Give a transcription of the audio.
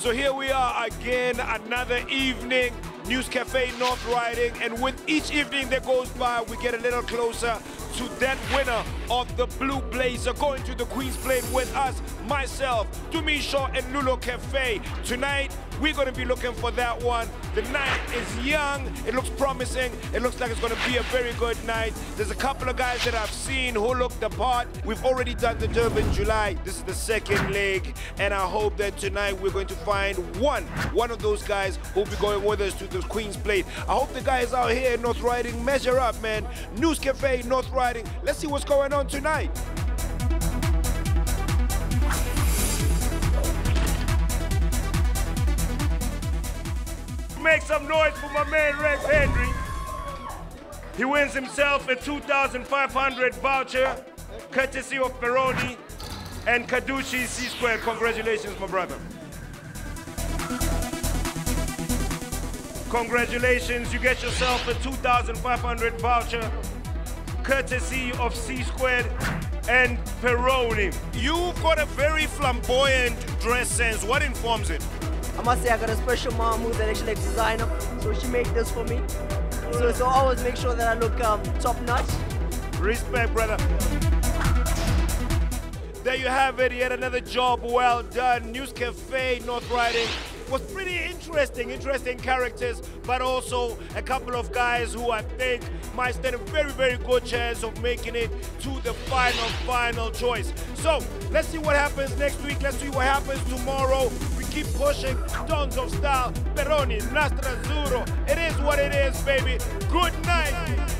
So here we are again, another evening, News Cafe North Riding, and with each evening that goes by, we get a little closer to that winner of the Blue Blazer going to the Queen's Plate with us, myself, Tumisho, and Lulo Cafe. Tonight, we're going to be looking for that one. The night is young. It looks promising. It looks like it's going to be a very good night. There's a couple of guys that I've seen who look the part. We've already done the Durban July. This is the second leg, and I hope that tonight we're going to find one, one of those guys who'll be going with us to the Queen's Plate. I hope the guys out here in North Riding measure up, man. News Cafe, North Riding. Let's see what's going on tonight. Make some noise for my man Rekes Henry. He wins himself a 2,500 voucher, courtesy of Peroni and Kadushi C Squared. Congratulations, my brother. Congratulations, you get yourself a 2,500 voucher, courtesy of C Squared and Peroni. You've got a very flamboyant dress sense. What informs it? I must say I got a special mom who's an actually designer, so she made this for me. So, so always make sure that I look um, top notch. Respect, brother. There you have it, yet another job well done. News Cafe, North Riding was pretty interesting, interesting characters, but also a couple of guys who I think might stand a very, very good chance of making it to the final, final choice. So let's see what happens next week. Let's see what happens tomorrow. Keep pushing. Dons of style. Peroni, Nastro Azzurro. It is what it is, baby. Good night.